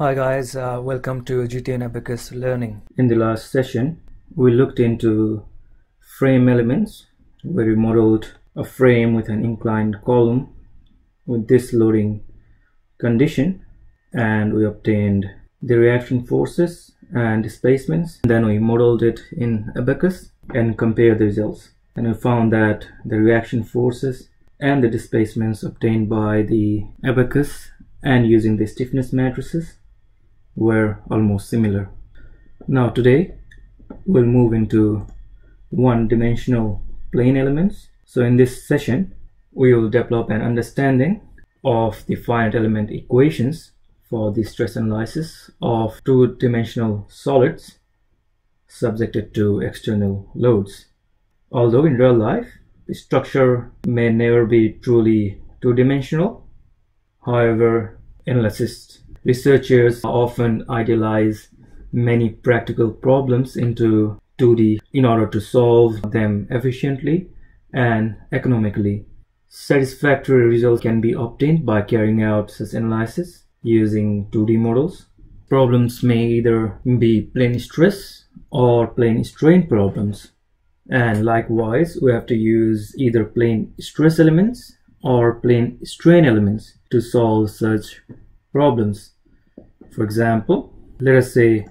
Hi guys, uh, welcome to GTN Abaqus Learning. In the last session, we looked into frame elements where we modeled a frame with an inclined column with this loading condition and we obtained the reaction forces and displacements. Then we modeled it in Abaqus and compared the results. And we found that the reaction forces and the displacements obtained by the Abaqus and using the stiffness matrices were almost similar. Now today we'll move into one-dimensional plane elements. So in this session we will develop an understanding of the finite element equations for the stress analysis of two-dimensional solids subjected to external loads. Although in real life the structure may never be truly two-dimensional, however analysis Researchers often idealize many practical problems into 2D in order to solve them efficiently and economically. Satisfactory results can be obtained by carrying out such analysis using 2D models. Problems may either be plane stress or plane strain problems. And likewise, we have to use either plane stress elements or plane strain elements to solve such problems. For example, let us say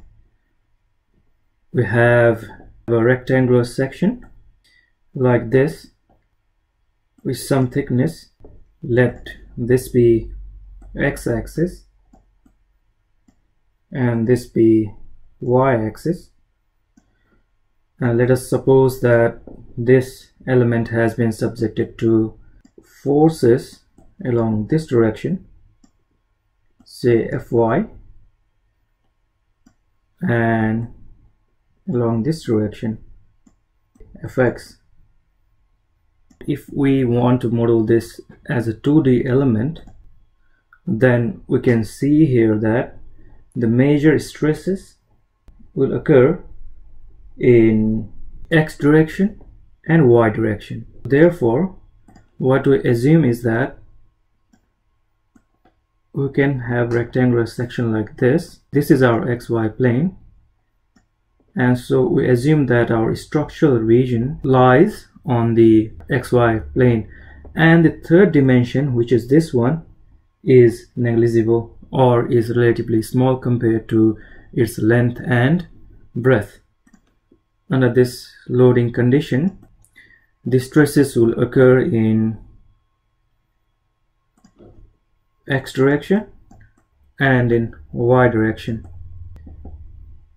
we have a rectangular section like this with some thickness. Let this be x-axis and this be y-axis and let us suppose that this element has been subjected to forces along this direction say Fy and along this direction Fx if we want to model this as a 2D element then we can see here that the major stresses will occur in x direction and y direction. Therefore what we assume is that we can have rectangular section like this. This is our xy plane. And so we assume that our structural region lies on the xy plane. And the third dimension which is this one is negligible or is relatively small compared to its length and breadth. Under this loading condition the stresses will occur in x direction and in y direction.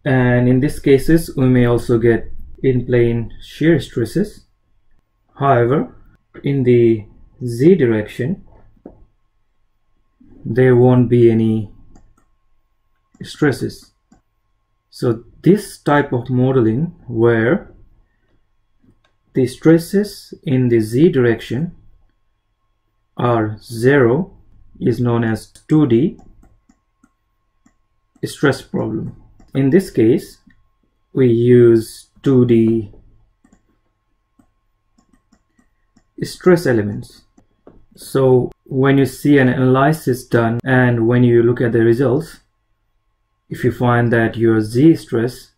And in these cases we may also get in plane shear stresses. However in the z direction there won't be any stresses. So this type of modeling where the stresses in the z direction are zero is known as 2D stress problem. In this case, we use 2D stress elements. So when you see an analysis done and when you look at the results, if you find that your Z stress,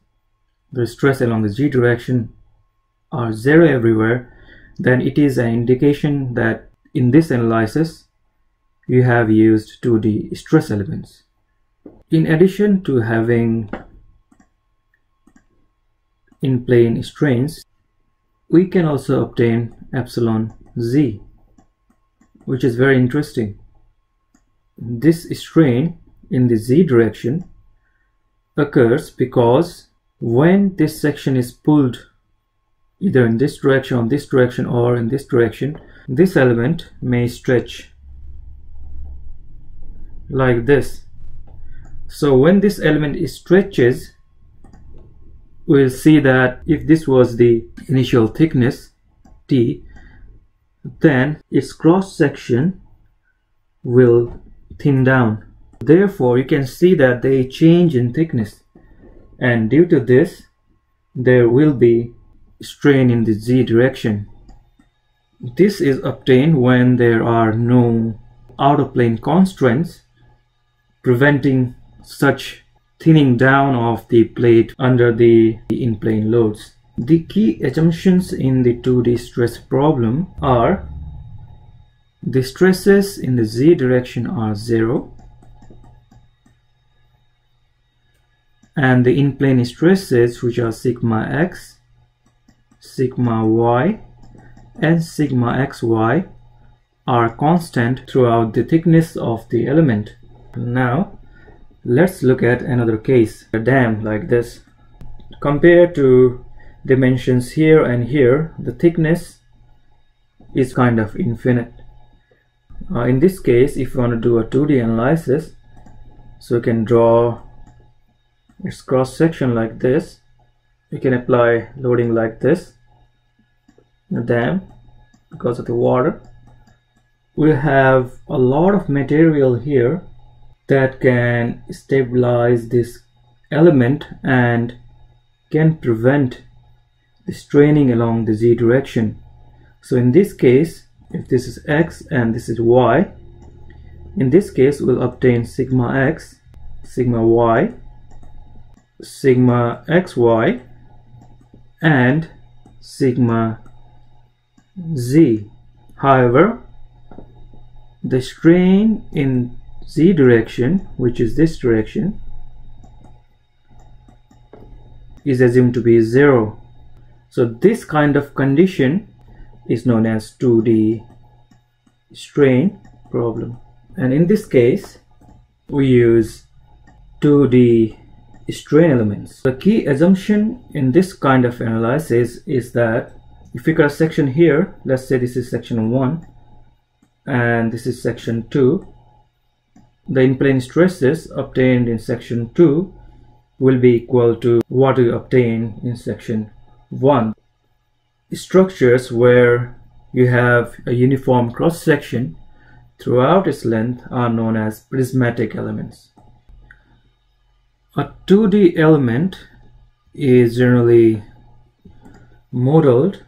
the stress along the Z direction are zero everywhere, then it is an indication that in this analysis you have used 2D stress elements. In addition to having in plane strains, we can also obtain epsilon z, which is very interesting. This strain in the z direction occurs because when this section is pulled either in this direction or this direction or in this direction, this element may stretch like this. So when this element stretches we'll see that if this was the initial thickness t then its cross section will thin down. Therefore you can see that they change in thickness. And due to this there will be strain in the z direction. This is obtained when there are no out of plane constraints preventing such thinning down of the plate under the in-plane loads. The key assumptions in the 2D stress problem are the stresses in the z direction are 0 and the in-plane stresses which are sigma x, sigma y and sigma xy are constant throughout the thickness of the element. Now let's look at another case, a dam like this. Compared to dimensions here and here, the thickness is kind of infinite. Uh, in this case, if you want to do a 2D analysis, so you can draw its cross section like this. You can apply loading like this, the dam, because of the water. We have a lot of material here that can stabilize this element and can prevent the straining along the z direction. So in this case, if this is x and this is y, in this case we'll obtain sigma x, sigma y, sigma xy, and sigma z. However, the strain in z direction, which is this direction, is assumed to be zero. So this kind of condition is known as 2D strain problem. And in this case, we use 2D strain elements. The key assumption in this kind of analysis is that if we got a section here, let's say this is section 1 and this is section 2, the in-plane stresses obtained in section 2 will be equal to what we obtain in section 1. Structures where you have a uniform cross-section throughout its length are known as prismatic elements. A 2D element is generally modeled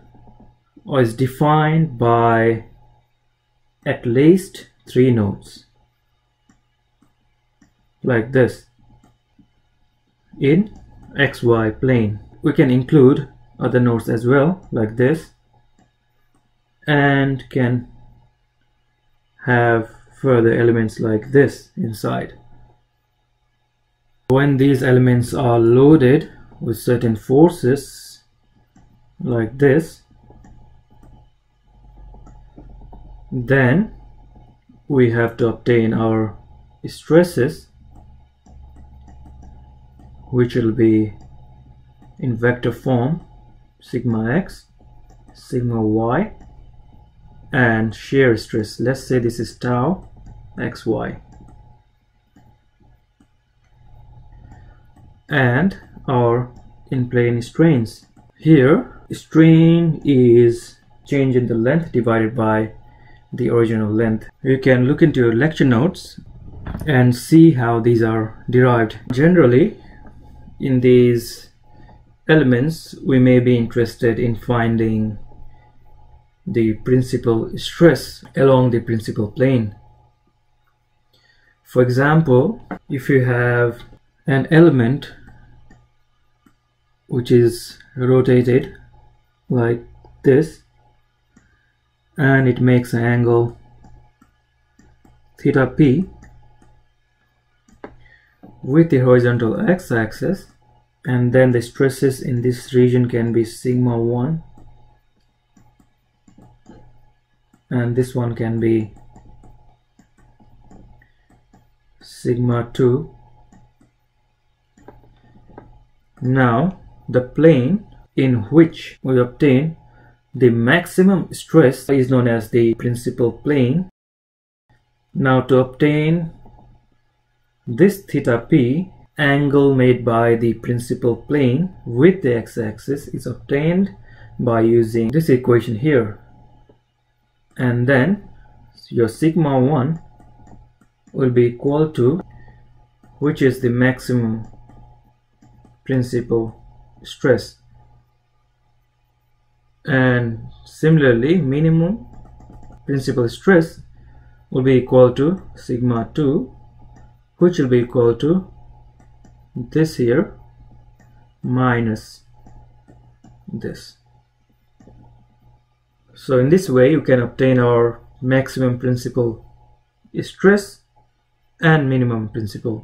or is defined by at least three nodes like this in xy plane. We can include other nodes as well like this and can have further elements like this inside. When these elements are loaded with certain forces like this then we have to obtain our stresses which will be in vector form sigma x sigma y and shear stress. Let's say this is tau xy. And our in-plane strains. Here strain is change in the length divided by the original length. You can look into your lecture notes and see how these are derived. Generally in these elements we may be interested in finding the principal stress along the principal plane. For example if you have an element which is rotated like this and it makes an angle theta p with the horizontal x-axis and then the stresses in this region can be sigma 1 and this one can be sigma 2 now the plane in which we obtain the maximum stress is known as the principal plane. Now to obtain this theta p angle made by the principal plane with the x-axis is obtained by using this equation here. And then your sigma 1 will be equal to which is the maximum principal stress. And similarly minimum principal stress will be equal to sigma 2 which will be equal to this here minus this. So in this way you can obtain our maximum principal stress and minimum principal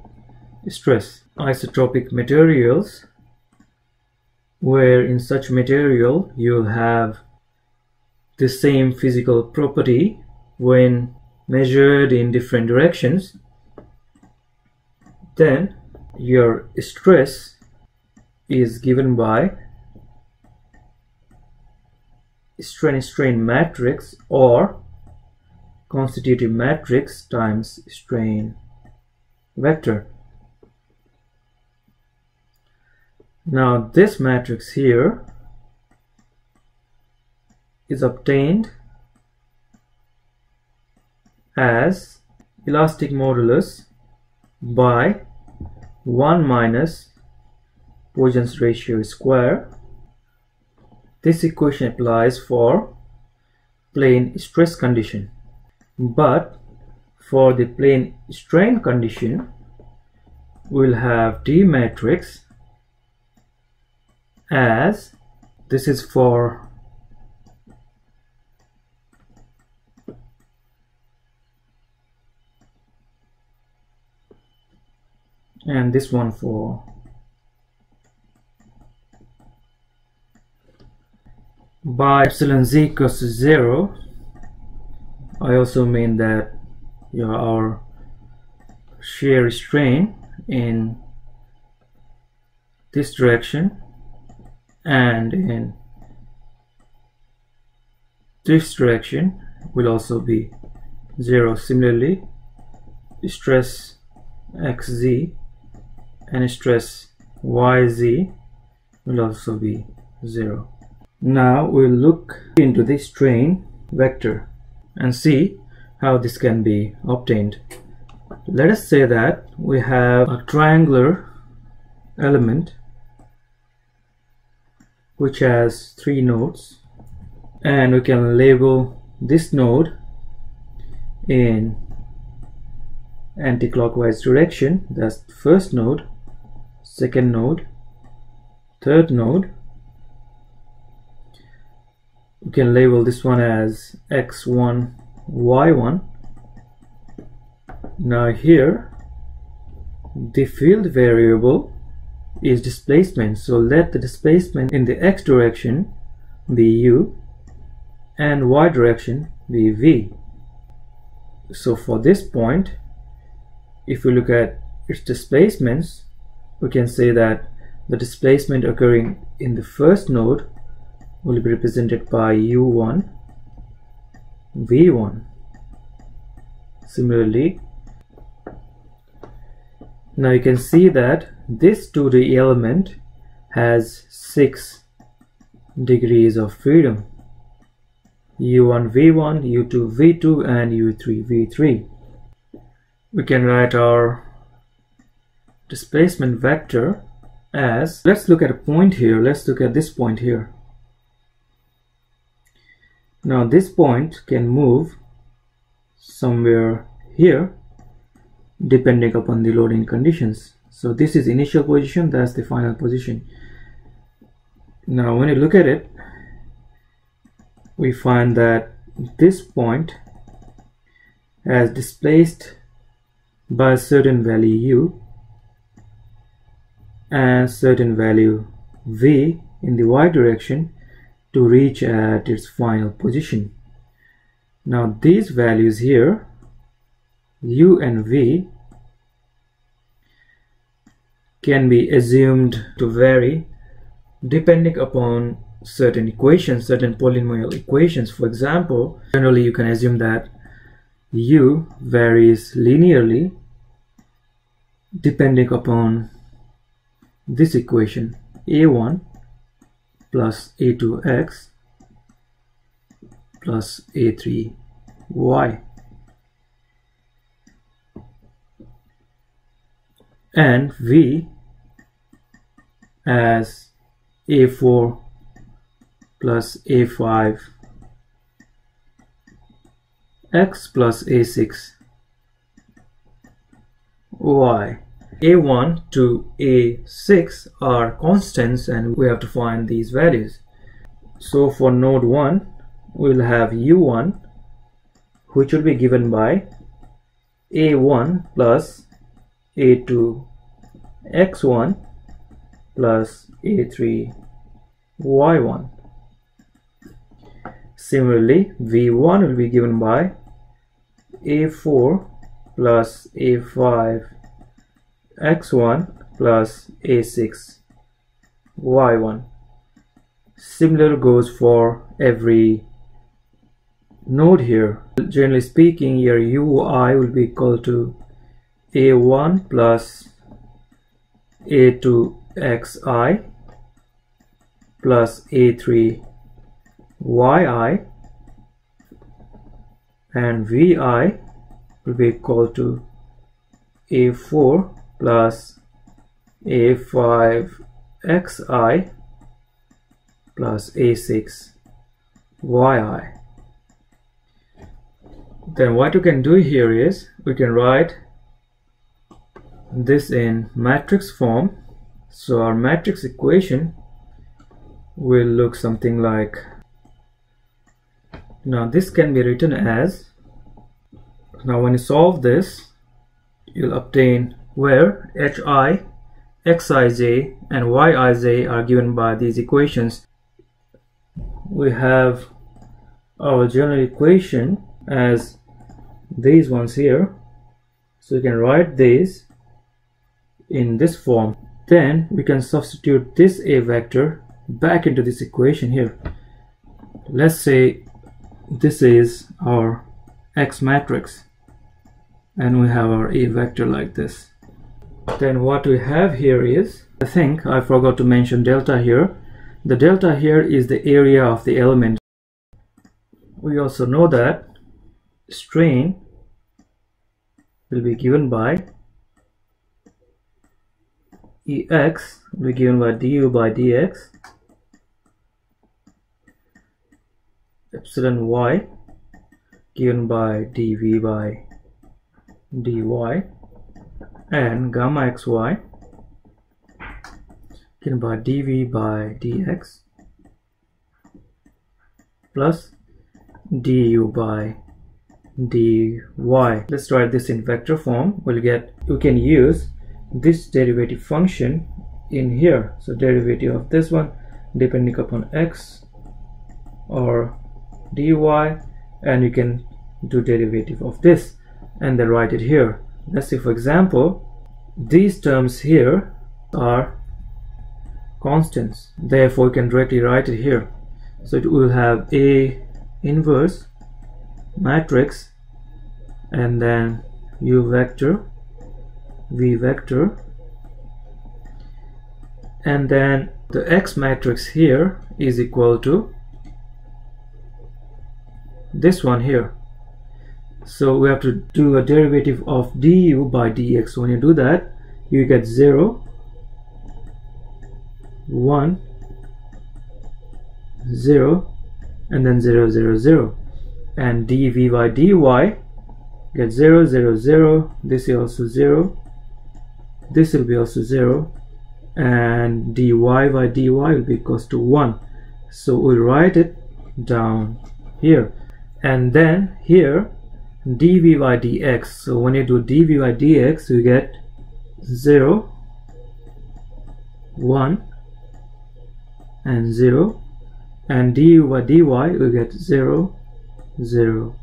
stress. Isotropic materials where in such material you'll have the same physical property when measured in different directions then your stress is given by strain strain matrix or constitutive matrix times strain vector. Now this matrix here is obtained as elastic modulus by 1 minus Poisson's ratio square. This equation applies for plane stress condition. But for the plane strain condition, we'll have D matrix as this is for and this one for by epsilon z equals to 0 I also mean that you know, our shear strain in this direction and in this direction will also be 0 similarly stress xz and stress yz will also be 0 now we'll look into the strain vector and see how this can be obtained. Let us say that we have a triangular element which has three nodes and we can label this node in anti-clockwise direction. That's first node second node third node. We can label this one as x1 y1 now here the field variable is displacement. So let the displacement in the x direction be u and y direction be v. So for this point if we look at its displacements we can say that the displacement occurring in the first node will be represented by u1 v1 similarly now you can see that this 2d element has 6 degrees of freedom. U1 v1 u2 v2 and u3 v3 we can write our displacement vector as let's look at a point here let's look at this point here. Now this point can move somewhere here depending upon the loading conditions. So this is initial position that's the final position. Now when you look at it we find that this point has displaced by a certain value u and certain value v in the y direction to reach at its final position. Now these values here, u and v, can be assumed to vary depending upon certain equations, certain polynomial equations. For example, generally you can assume that u varies linearly depending upon this equation a1 plus a2x plus a3y and v as a4 plus a5 x plus a6 y a1 to a6 are constants and we have to find these values. So for node 1 we'll have u1 which will be given by a1 plus a2 x1 plus a3 y1 similarly v1 will be given by a4 plus a5 x1 plus a6 y1 similar goes for every node here. Generally speaking your ui will be equal to a1 plus a2xi plus a3 yi and vi will be equal to a4 plus a5xi plus a6 yi then what you can do here is we can write this in matrix form. So our matrix equation will look something like now this can be written as now when you solve this you'll obtain where hi xij and yij are given by these equations. We have our general equation as these ones here. So we can write these in this form. Then we can substitute this a vector back into this equation here. Let's say this is our x matrix and we have our a vector like this then what we have here is I think I forgot to mention delta here. The delta here is the area of the element. We also know that strain will be given by Ex will be given by du by dx epsilon y given by dv by dy and gamma xy given by dv by dx plus du by dy. Let's write this in vector form. We'll get we can use this derivative function in here. So derivative of this one depending upon x or dy and you can do derivative of this and then write it here let's see, for example these terms here are constants. Therefore you can directly write it here. So it will have a inverse matrix and then u vector v vector and then the x matrix here is equal to this one here so we have to do a derivative of du by dx. When you do that you get 0 1 0 and then 0 0 0 and dv by dy get 0 0 0 this is also 0 this will be also 0 and dy by dy will be equals to 1 so we'll write it down here. And then here dv by dx so when you do dv by dx you get 0 1 and 0 and du by dy you get 0 0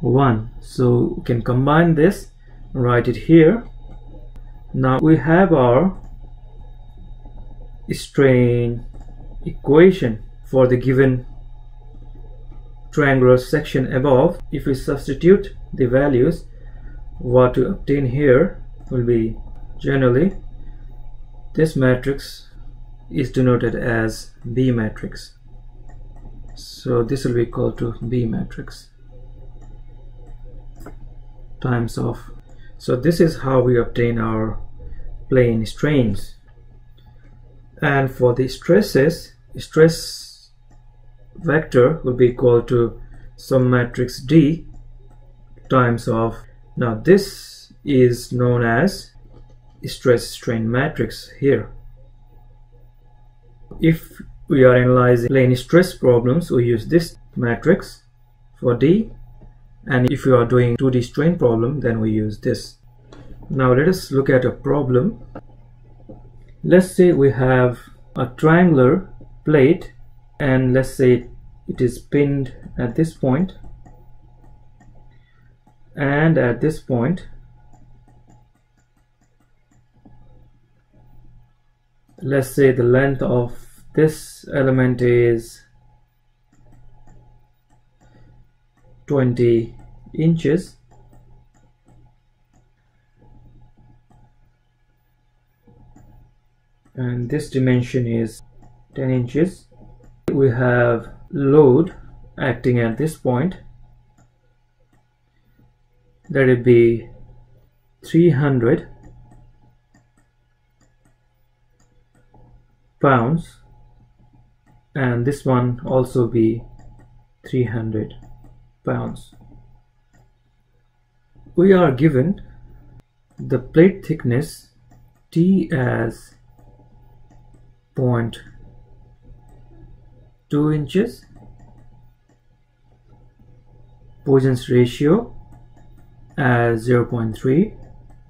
1 so we can combine this write it here. Now we have our strain equation for the given triangular section above if we substitute the values what to obtain here will be generally this matrix is denoted as B matrix. So this will be equal to B matrix times of so this is how we obtain our plane strains. And for the stresses stress vector will be equal to some matrix D times of now this is known as stress strain matrix here. If we are analyzing plane stress problems, we use this matrix for D and if you are doing 2D strain problem then we use this. Now let us look at a problem. Let's say we have a triangular plate and let's say it is pinned at this point. And at this point let's say the length of this element is 20 inches. And this dimension is 10 inches we have load acting at this point. Let it be 300 pounds and this one also be 300 pounds. We are given the plate thickness T as 0.2 inches. Poisson's ratio uh, as 0.3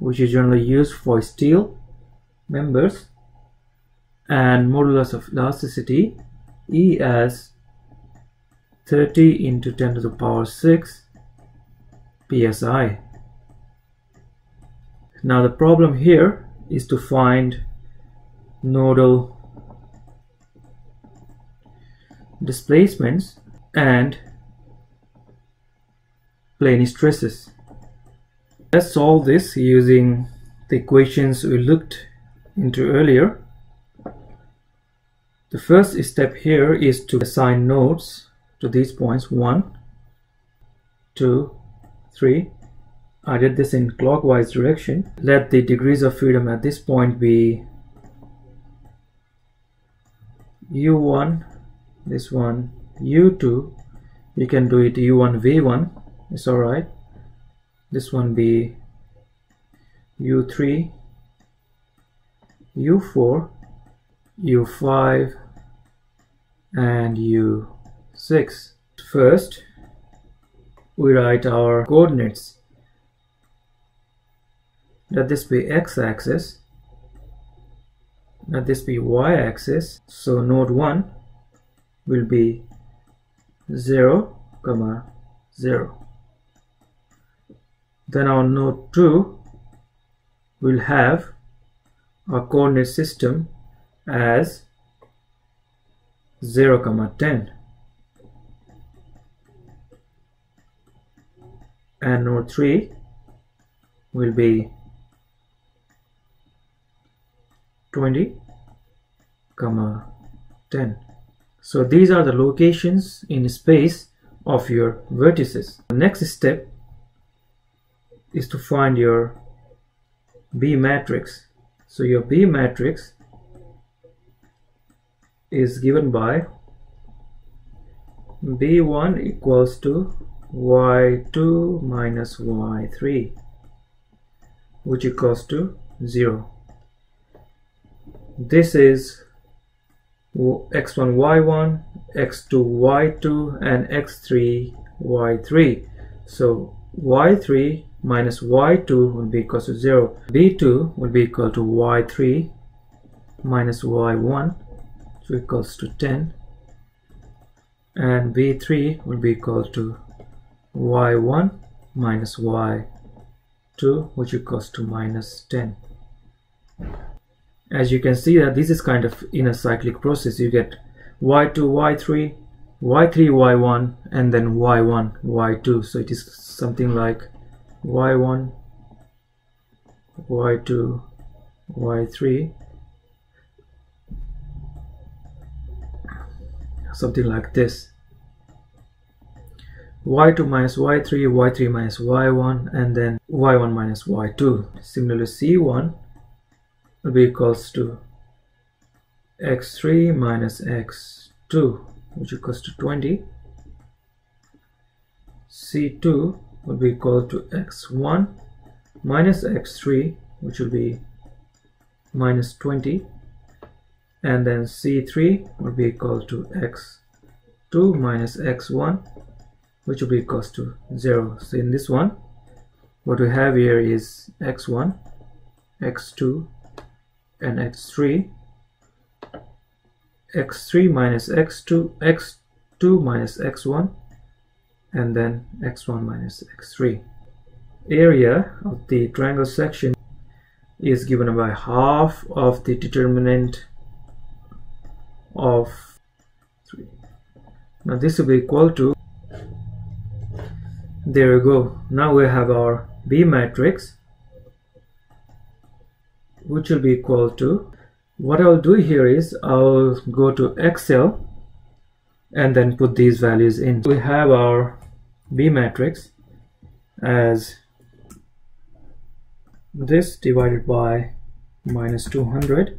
which is generally used for steel members. And modulus of elasticity E as 30 into 10 to the power 6 psi now the problem here is to find nodal displacements and plane stresses. Let's solve this using the equations we looked into earlier. The first step here is to assign nodes to these points 1, 2, 3, I did this in clockwise direction. Let the degrees of freedom at this point be u1, this one, u2, you can do it u1, v1, it's alright. This one be u3, u4, u5, and u6. First, we write our coordinates let this be x-axis let this be y-axis so node 1 will be 0 comma 0 then our node 2 will have a coordinate system as 0 comma 10 and node 3 will be 20 comma 10 so these are the locations in space of your vertices. The next step is to find your B matrix. So your B matrix is given by B1 equals to y2 minus y3 which equals to 0 this is x1 y1 x2 y2 and x3 y3 so y3 minus y2 would be equal to 0 b2 would be equal to y3 minus y1 so equals to 10 and b3 would be equal to y1 minus y2 which equals to minus 10 as you can see that this is kind of in a cyclic process. You get y2 y3 y3 y1 and then y1 y2 so it is something like y1 y2 y3 something like this. Y2 minus y3 y3 minus y1 and then y1 minus y2 similarly c1 be equals to x3 minus x2 which equals to 20 c2 will be equal to x1 minus x3 which will be minus 20 and then c3 will be equal to x2 minus x1 which will be equals to 0 so in this one what we have here is x1 x2 and x3 x3 minus x2 x2 minus x1 and then x1 minus x3 area of the triangle section is given by half of the determinant of 3 now this will be equal to there we go. Now we have our B matrix which will be equal to what I'll do here is I'll go to Excel and then put these values in. We have our B matrix as this divided by minus 200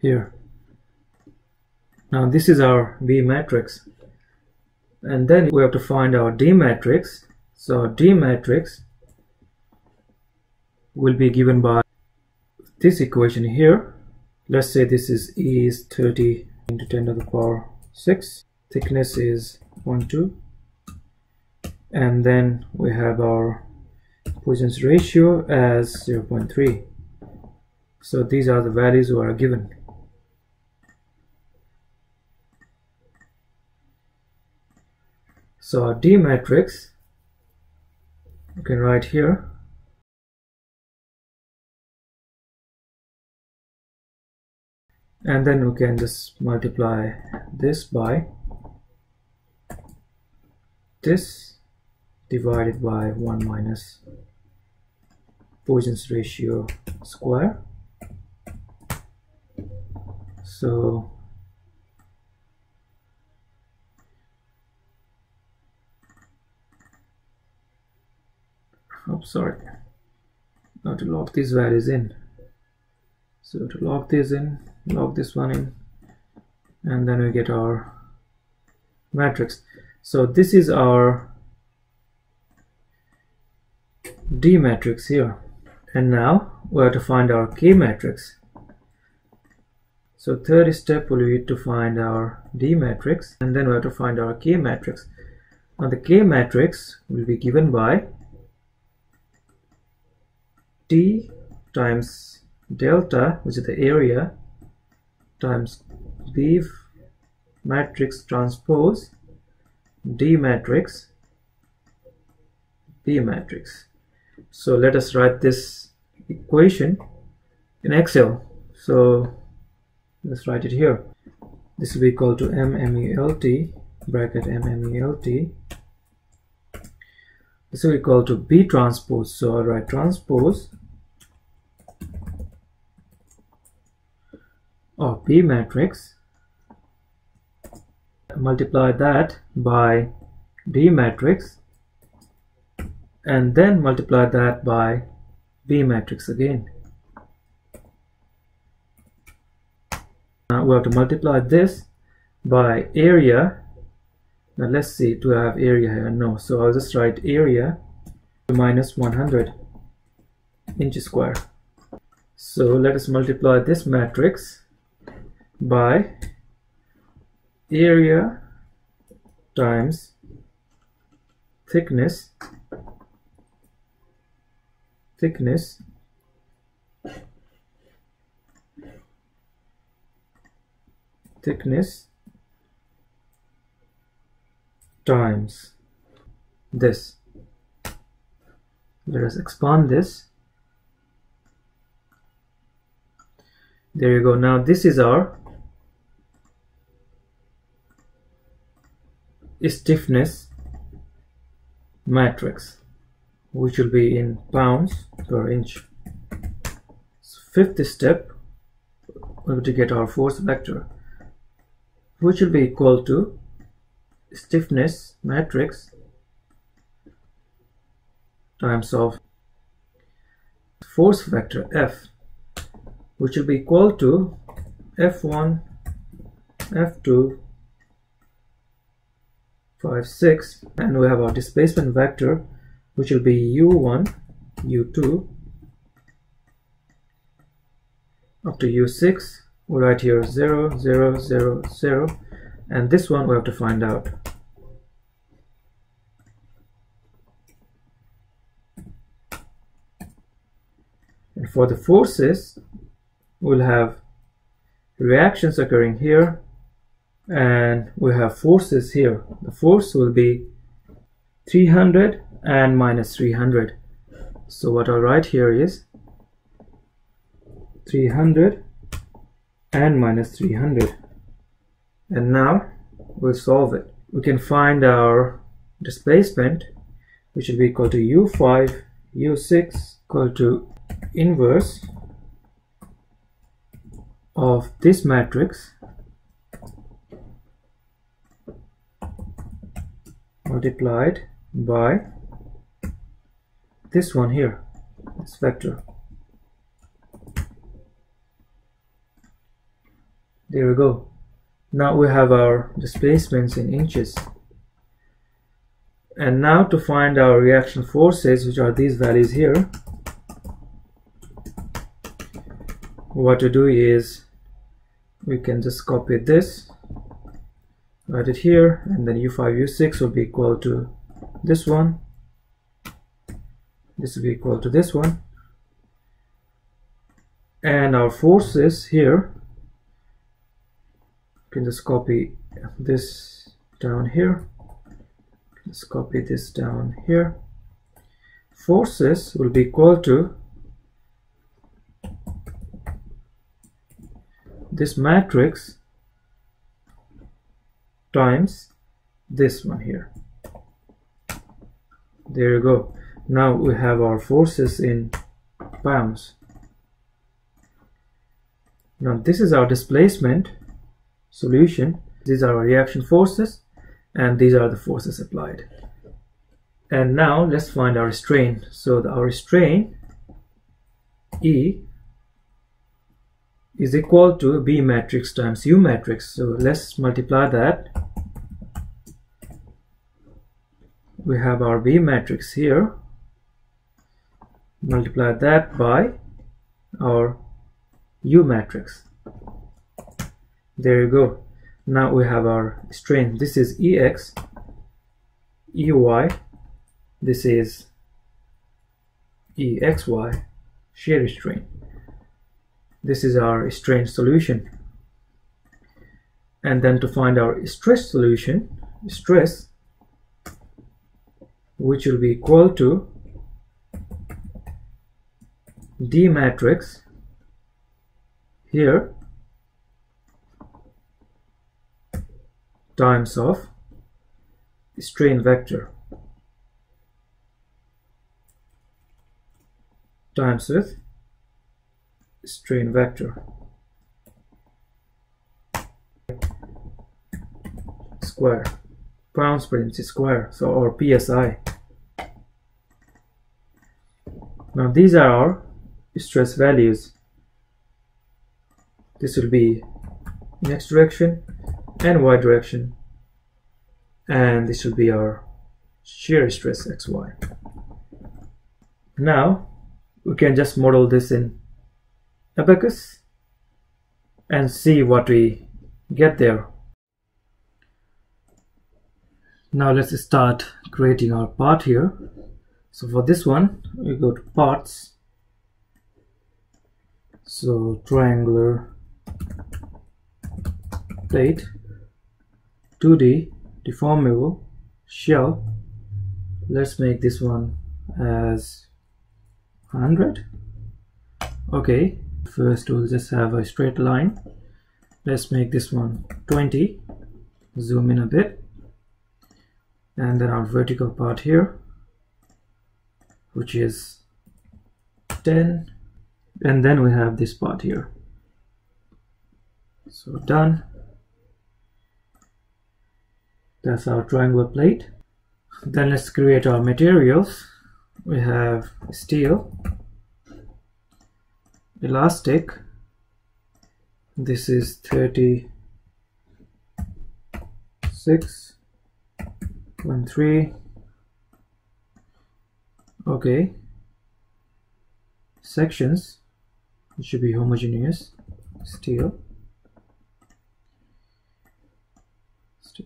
here now this is our B matrix. And then we have to find our D matrix. So D matrix will be given by this equation here. Let's say this is E is 30 into 10 to the power 6 thickness is 1 2 and then we have our Poisson's ratio as 0.3 so these are the values we are given So D matrix, you can write here. And then we can just multiply this by this divided by 1 minus Poisson's ratio square. So oh sorry. Now to log these values in. So to log this in log this one in and then we get our matrix. So this is our D matrix here. And now we have to find our K matrix. So third step will be to find our D matrix and then we have to find our K matrix. Now the K matrix will be given by Times delta which is the area times B matrix transpose D matrix B matrix. So let us write this equation in Excel. So let's write it here. This will be equal to MMULT bracket MMULT this will be equal to B transpose. So I'll write transpose of B matrix multiply that by D matrix and then multiply that by B matrix again. Now we have to multiply this by area. Now let's see, do I have area here? No, so I'll just write area minus 100 inch square. So let us multiply this matrix by area times thickness thickness thickness times this. Let us expand this. There you go. Now this is our stiffness matrix which will be in pounds per inch. Fifth step we have to get our force vector which will be equal to stiffness matrix times of force vector F which will be equal to F1 F2 5 6 and we have our displacement vector which will be u1 u2 up to u6 we write here 0 0 0 0 and this one we have to find out. And for the forces we'll have reactions occurring here and we have forces here. The force will be 300 and minus 300 so what I'll write here is 300 and minus 300 and now we'll solve it. We can find our displacement which will be equal to u5 u6 equal to inverse of this matrix multiplied by this one here this vector. There we go. Now we have our displacements in inches. And now to find our reaction forces which are these values here what to do is we can just copy this write it here and then u5 u6 will be equal to this one. This will be equal to this one. And our forces here. You can just copy this down here. Let's copy this down here. Forces will be equal to this matrix times this one here. There you go. Now we have our forces in pounds. Now this is our displacement solution. These are our reaction forces and these are the forces applied. And now let's find our strain. So the, our strain E is equal to B matrix times U matrix. So let's multiply that. We have our B matrix here. Multiply that by our U matrix. There you go. Now we have our strain. This is EX, EY, this is EXY, shear strain this is our strain solution. And then to find our stress solution stress which will be equal to D matrix here times of strain vector times with strain vector. Square. Pounds per inch square so or psi now these are our stress values. This will be in x direction and y direction and this will be our shear stress xy now we can just model this in Abaqus and see what we get there. Now let's start creating our part here. So for this one, we go to parts. So triangular plate, 2D, deformable, shell. Let's make this one as 100. Okay, first we'll just have a straight line. Let's make this one 20 zoom in a bit. And then our vertical part here which is 10 and then we have this part here. So done. That's our triangular plate. Then let's create our materials. We have steel elastic. This is 36 one three. Okay. Sections. It should be homogeneous. Steel.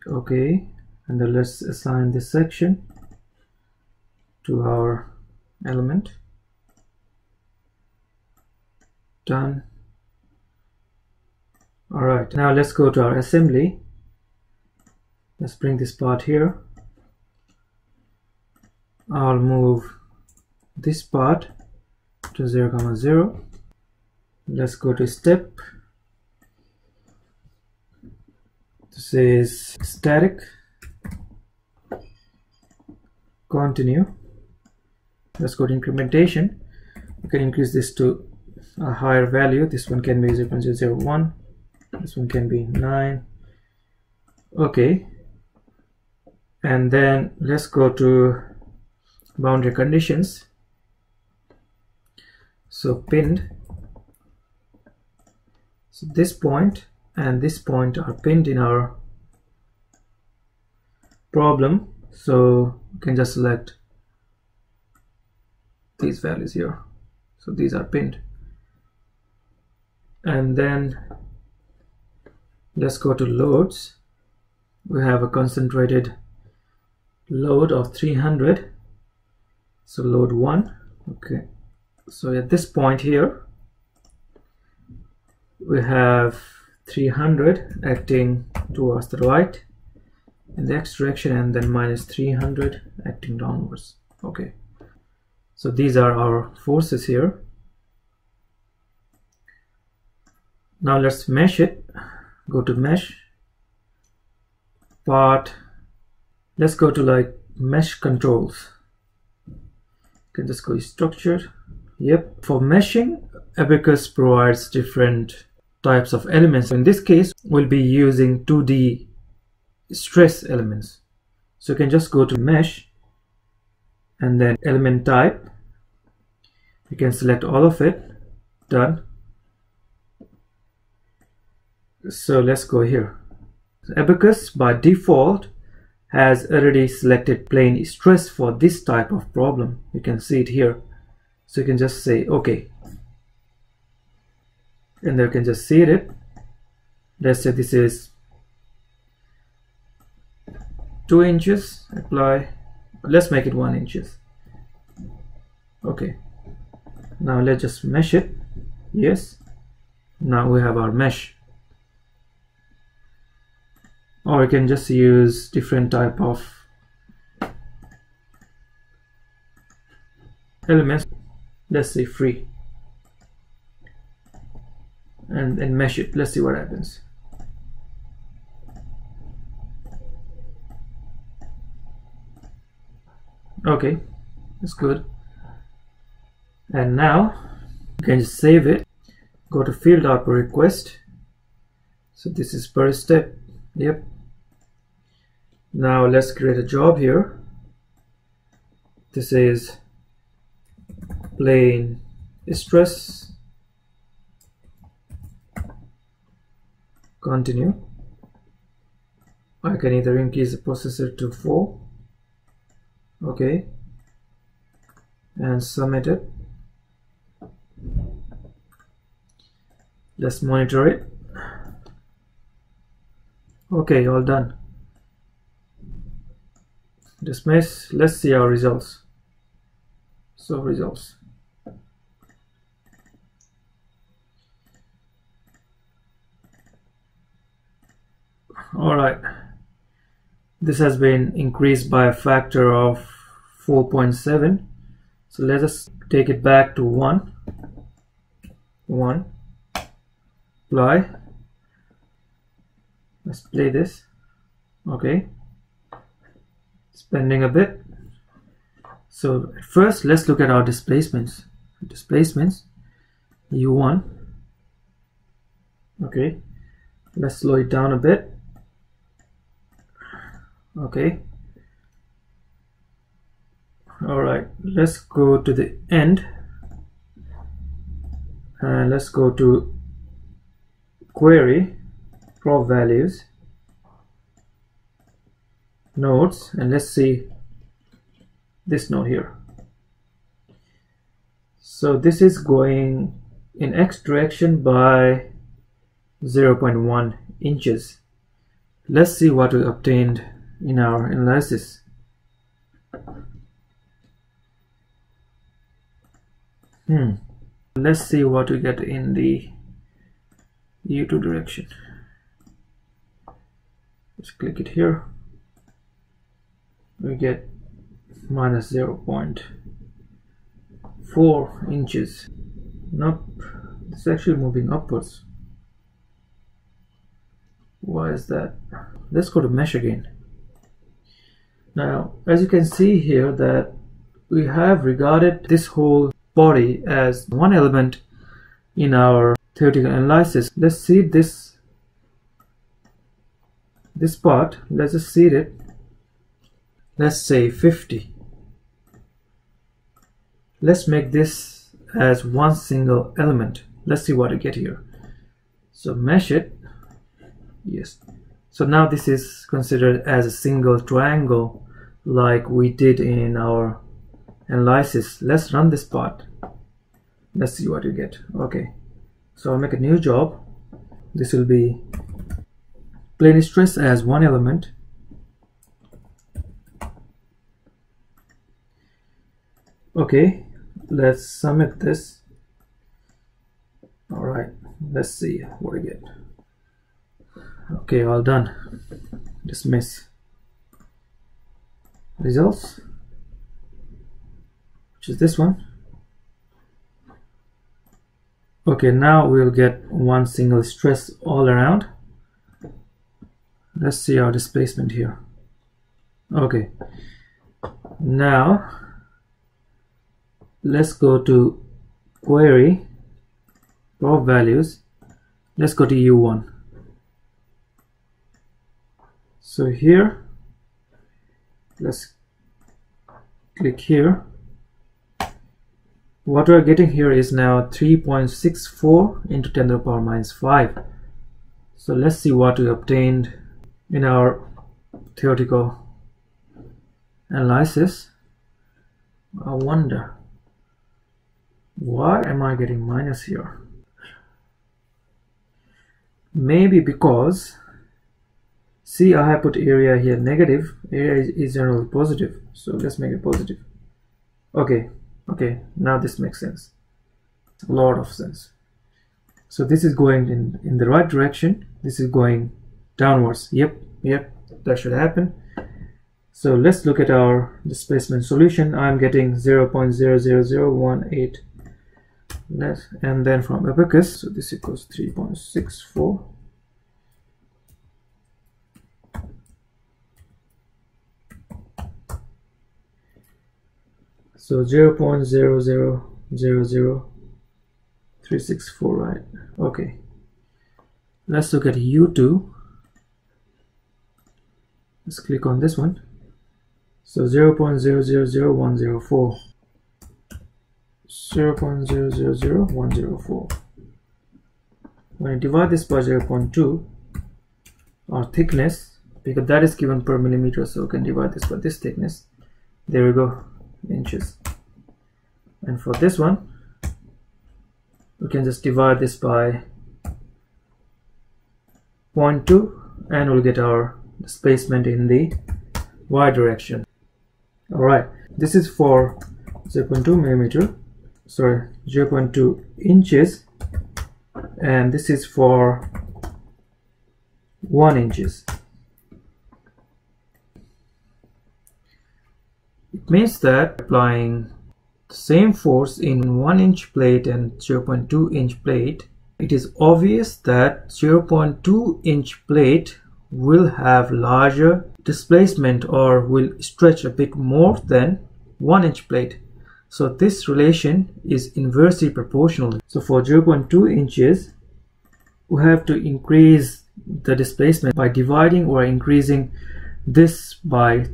Okay. And then let's assign this section to our element done. All right now let's go to our assembly. Let's bring this part here. I'll move this part to 0 comma 0 let's go to step. This is static. Continue. Let's go to incrementation. We can increase this to a higher value. This one can be 0 0.001 this one can be 9 okay. And then let's go to boundary conditions. So pinned. So this point and this point are pinned in our problem. So you can just select these values here. So these are pinned and then let's go to loads. We have a concentrated load of 300 so load 1 okay. So at this point here we have 300 acting towards the right in the x direction and then minus 300 acting downwards okay. So these are our forces here now let's mesh it. Go to mesh part. Let's go to like mesh controls. You can just go to structure. Yep for meshing abaqus provides different types of elements. In this case we'll be using 2d stress elements. So you can just go to mesh and then element type. You can select all of it. Done so let's go here. Abaqus by default has already selected plane stress for this type of problem. You can see it here. So you can just say okay. And then you can just see it. Let's say this is two inches. Apply. Let's make it one inches. Okay. Now let's just mesh it. Yes. Now we have our mesh or we can just use different type of elements. Let's say free. And then mesh it. Let's see what happens. Okay. That's good. And now you can just save it. Go to field output request. So this is per step. Yep now let's create a job here. This is plane stress. Continue. I can either increase the processor to 4 okay. And submit it. Let's monitor it. Okay all done dismiss. Let's see our results. So results. All right this has been increased by a factor of 4.7 so let us take it back to 1 1 apply. Let's play this. Okay spending a bit. So first let's look at our displacements. Displacements u1 okay let's slow it down a bit. Okay. All right let's go to the end. And let's go to query probe values nodes and let's see this node here. So this is going in x direction by 0.1 inches. Let's see what we obtained in our analysis. Hmm. Let's see what we get in the u2 direction. Let's click it here we get minus 0 0.4 inches. Nope. It's actually moving upwards. Why is that? Let's go to mesh again. Now as you can see here that we have regarded this whole body as one element in our theoretical analysis. Let's see this this part. Let's just see it let's say 50 let's make this as one single element. Let's see what I get here. So mesh it. Yes. So now this is considered as a single triangle like we did in our analysis. Let's run this part. Let's see what you get. Okay. So I'll make a new job. This will be plane stress as one element okay let's submit this. All right let's see what we get. Okay all done. Dismiss. Results? Which is this one. Okay now we'll get one single stress all around. Let's see our displacement here. Okay. Now let's go to query probe values. Let's go to u1 so here let's click here. What we're getting here is now 3.64 into 10 to the power minus 5 so let's see what we obtained in our theoretical analysis. I wonder why am I getting minus here? Maybe because see I have put area here negative, area is, is generally positive. So let's make it positive. Okay, okay, now this makes sense. A lot of sense. So this is going in, in the right direction. This is going downwards. Yep, yep, that should happen. So let's look at our displacement solution. I'm getting 0.00018 less and then from Abaqus so this equals 3.64 so 0 0.0000364 right? Okay. Let's look at u2 let's click on this one. So 0 0.000104 0 0.000104. When I divide this by 0 0.2, our thickness, because that is given per millimeter, so we can divide this by this thickness. There we go, inches. And for this one, we can just divide this by 0.2 and we'll get our displacement in the y direction. Alright, this is for 0.2 millimeter sorry 0.2 inches. And this is for 1 inches. It means that applying the same force in 1 inch plate and 0.2 inch plate it is obvious that 0.2 inch plate will have larger displacement or will stretch a bit more than 1 inch plate so this relation is inversely proportional. So for 0.2 inches, we have to increase the displacement by dividing or increasing this by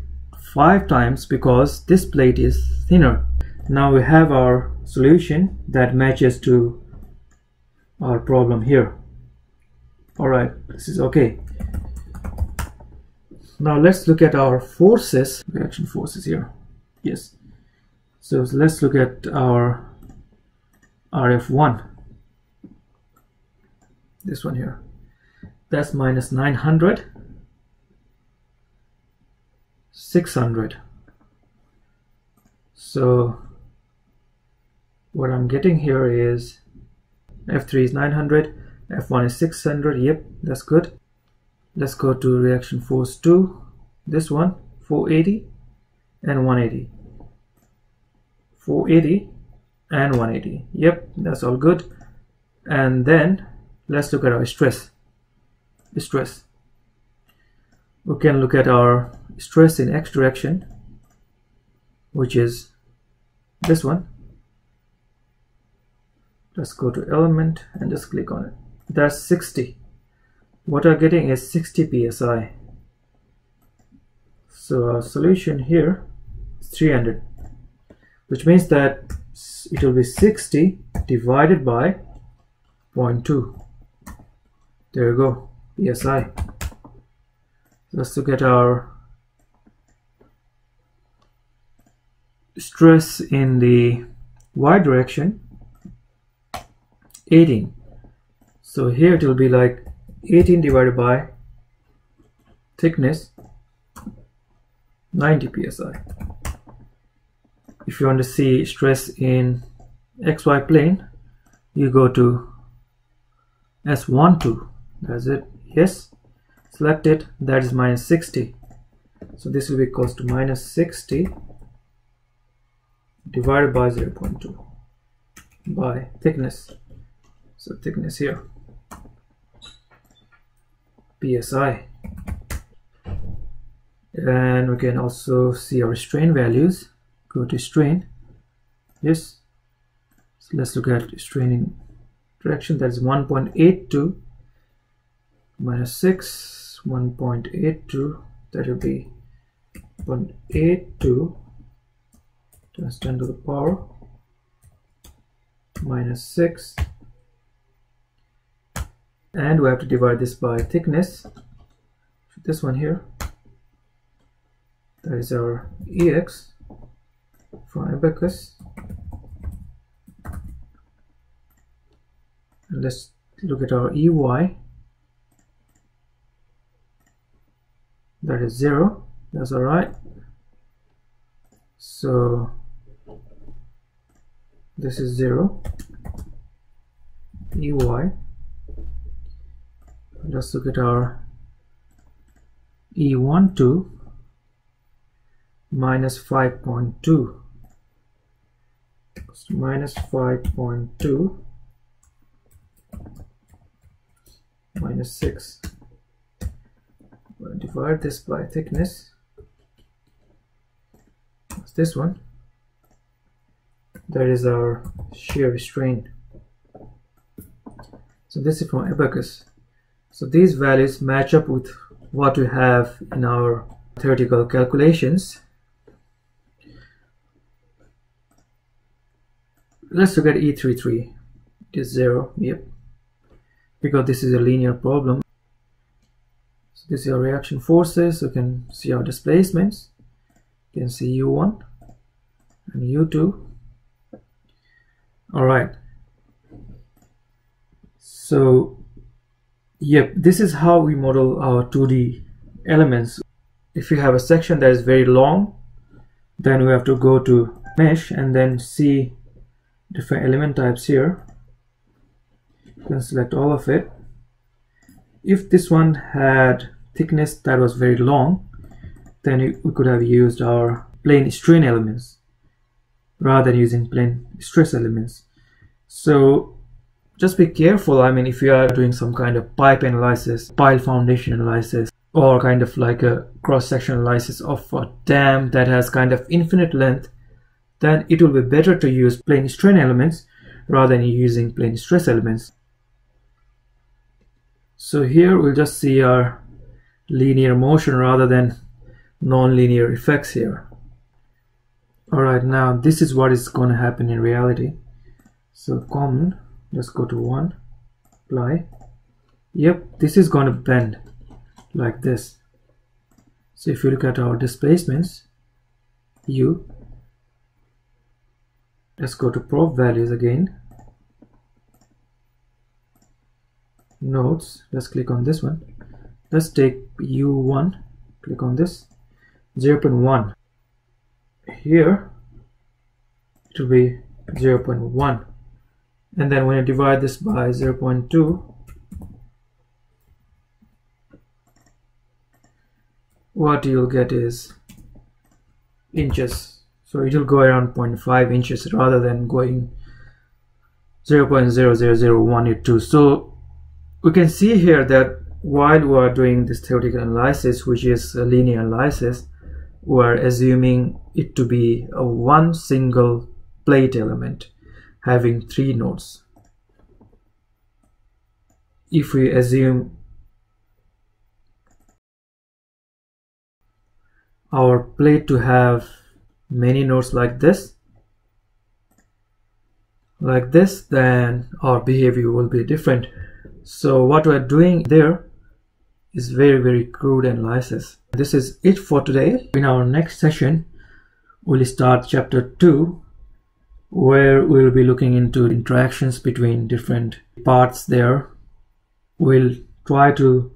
5 times because this plate is thinner. Now we have our solution that matches to our problem here. Alright, this is okay. now let's look at our forces reaction forces here yes so let's look at our rf1 this one here. That's minus 900 600 so what I'm getting here is F3 is 900 F1 is 600 yep that's good. Let's go to reaction force 2 this one 480 and 180 480 and 180 yep that's all good. And then let's look at our stress. Stress. We can look at our stress in x direction which is this one. Let's go to element and just click on it. That's 60 what I'm getting is 60 psi so our solution here is 300 which means that it will be 60 divided by 0.2 there you go psi let's look at our stress in the y direction. 18 so here it will be like 18 divided by thickness 90 psi if you want to see stress in xy plane you go to S12 that's it. Yes. Select it. That is minus 60 so this will be equals to minus 60 divided by 0.2 by thickness. So thickness here. Psi and we can also see our strain values go to strain. Yes. So let's look at straining direction. That is 1.82 minus 6 1.82 that will be 0.82 times 10 to the power minus 6 and we have to divide this by thickness. This one here that is our ex from Abaqus. Let's look at our ey that is zero. That's all right. So this is zero. Ey let's look at our E12 minus 5.2 minus 5.2 minus 6 we'll divide this by thickness. That's this one? That is our shear strain so this is from Abaqus. So these values match up with what we have in our theoretical calculations. Let's look at E33. It is 0, yep. Because this is a linear problem. So this is our reaction forces. You can see our displacements. You can see U1 and U2. Alright. So Yep, this is how we model our 2D elements. If you have a section that is very long, then we have to go to mesh and then see different element types here. You can select all of it. If this one had thickness that was very long, then we could have used our plane strain elements rather than using plane stress elements. So just be careful. I mean, if you are doing some kind of pipe analysis, pile foundation analysis, or kind of like a cross-section analysis of a dam that has kind of infinite length, then it will be better to use plane strain elements rather than using plane stress elements. So here we'll just see our linear motion rather than non-linear effects here. Alright, now this is what is going to happen in reality. So common let's go to one apply yep this is going to bend like this so if you look at our displacements u let's go to probe values again. Nodes let's click on this one. Let's take u1 click on this. 0 0.1 here it will be 0 0.1 and then when you divide this by 0 0.2 what you'll get is inches so it will go around 0.5 inches rather than going 0 0.000182 so we can see here that while we are doing this theoretical analysis which is a linear analysis we are assuming it to be a one single plate element having three nodes. If we assume our plate to have many nodes like this. Like this then our behavior will be different. So what we're doing there is very very crude analysis this is it for today. In our next session we'll start chapter 2 where we'll be looking into interactions between different parts there. We'll try to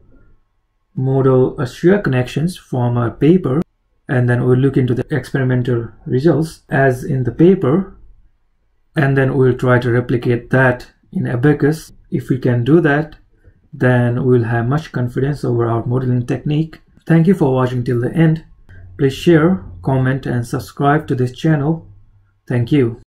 model a shear connections from a paper and then we'll look into the experimental results as in the paper and then we'll try to replicate that in Abaqus. If we can do that, then we'll have much confidence over our modeling technique. Thank you for watching till the end. Please share, comment and subscribe to this channel. Thank you.